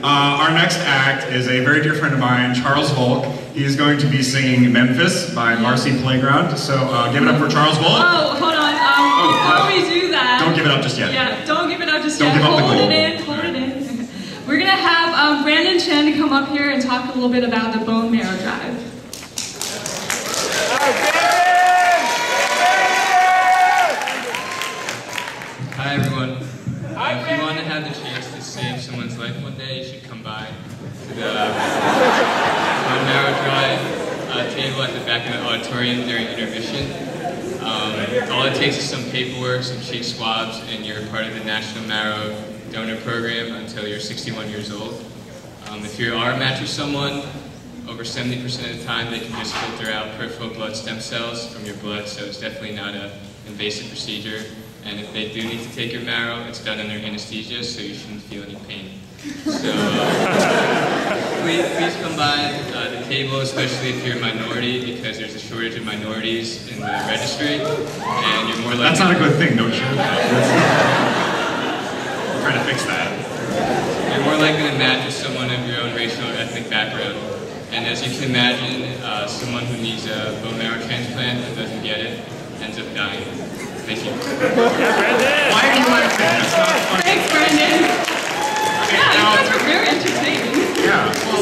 Uh, our next act is a very dear friend of mine, Charles Volk. He is going to be singing Memphis by Marcy Playground. So uh, give it up for Charles Volk. Oh, hold on. Um, Oh, before uh, we do that. Don't give it up just yet. Yeah, don't give it up just Don't yet. give up the hold it in, hold it in. We're gonna have um, Brandon Chen come up here and talk a little bit about the bone marrow drive. Hi everyone. Uh, if you want to have the chance to save someone's life one day, you should come by to the Bone Marrow Drive uh, table at the back of the auditorium during intermission. Um, all it takes is some paperwork, some cheek swabs, and you're part of the National Marrow Donor Program until you're 61 years old. Um, if you are matched with someone, over 70% of the time they can just filter out peripheral blood stem cells from your blood, so it's definitely not an invasive procedure. And if they do need to take your marrow, it's done under anesthesia, so you shouldn't feel any pain. So uh, please, please come by uh, the table, especially if you're a minority, because there's a shortage of minorities in the registry, and you're more likely. That's not a good thing, don't you? We're trying to fix that. You're more likely to match with someone of your own racial or ethnic background. And as you can imagine, uh, someone who needs a bone marrow transplant and doesn't get it ends up dying. Thank you. Why are you laughing? That's not funny. Thanks, Brandon. Okay, Yeah, you guys were very entertaining. yeah. Seriously.